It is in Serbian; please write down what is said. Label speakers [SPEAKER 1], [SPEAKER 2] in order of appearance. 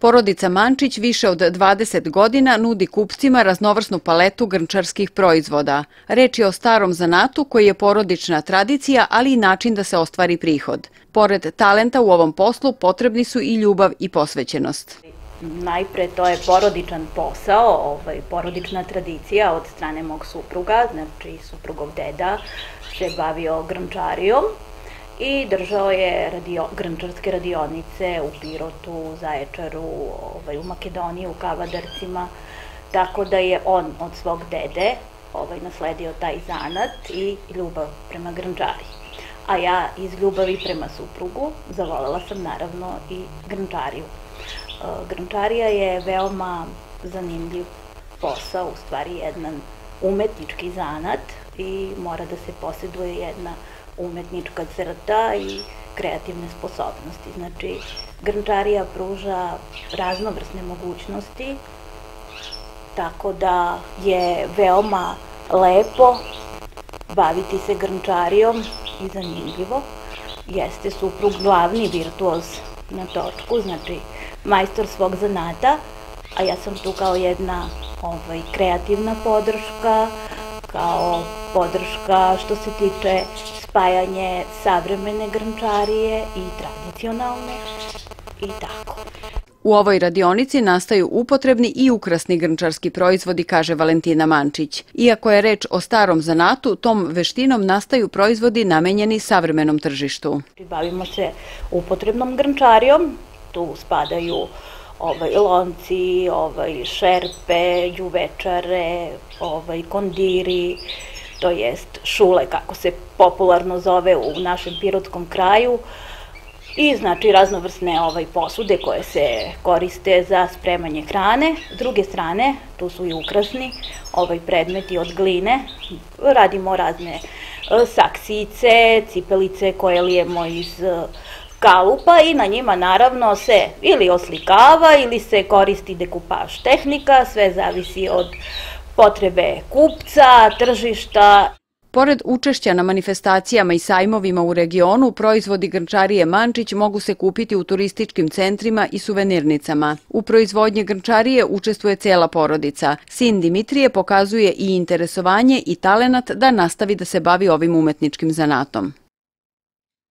[SPEAKER 1] Porodica Mančić više od 20 godina nudi kupcima raznovrsnu paletu grnčarskih proizvoda. Reč je o starom zanatu koji je porodična tradicija, ali i način da se ostvari prihod. Pored talenta u ovom poslu potrebni su i ljubav i posvećenost.
[SPEAKER 2] Najpre to je porodičan posao, ovaj, porodična tradicija od strane mog supruga, znači suprugov deda se bavio grnčarijom i držao je radio, grnčarske radionice u Pirotu, u Zaječaru, ovaj, u Makedoniji, u Kavadarcima, tako da je on od svog dede ovaj, nasledio taj zanat i ljubav prema grnčariji. A ja iz ljubavi prema suprugu zavolela sam naravno i grnčariju. E, grnčarija je veoma zanimljiv posao, u stvari jedan umetnički zanat i mora da se posjeduje jedna umetnička crta i kreativne sposobnosti. Znači, grnčarija pruža raznovrsne mogućnosti, tako da je veoma lepo baviti se grnčarijom i zanimljivo. Jeste suprug glavni virtuoz na točku, znači majstor svog zanata, a ja sam tu kao jedna ovaj, kreativna podrška, kao podrška što se tiče spajanje savremene grnčarije i tradicionalne i tako.
[SPEAKER 1] U ovoj radionici nastaju upotrebni i ukrasni grnčarski proizvodi, kaže Valentina Mančić. Iako je reč o starom zanatu, tom veštinom nastaju proizvodi namenjeni savremenom tržištu.
[SPEAKER 2] Bavimo se upotrebnom grnčarijom, tu spadaju ovaj, lonci, ovaj, šerpe, juvečare, ovaj, kondiri, to jest šule, kako se popularno zove u našem pirotskom kraju, i znači raznovrsne ovaj, posude koje se koriste za spremanje hrane. S druge strane, tu su i ukrasni ovaj, predmeti od gline. Radimo razne e, saksice, cipelice koje lijemo iz kalupa i na njima naravno se ili oslikava ili se koristi dekupaž tehnika, sve zavisi od potrebe kupca, tržišta.
[SPEAKER 1] Pored učešća na manifestacijama i sajmovima u regionu, proizvodi grnčarije Mančić mogu se kupiti u turističkim centrima i suvenirnicama. U proizvodnje grnčarije učestvuje cela porodica. Sin Dimitrije pokazuje i interesovanje i talenat da nastavi da se bavi ovim umetničkim zanatom.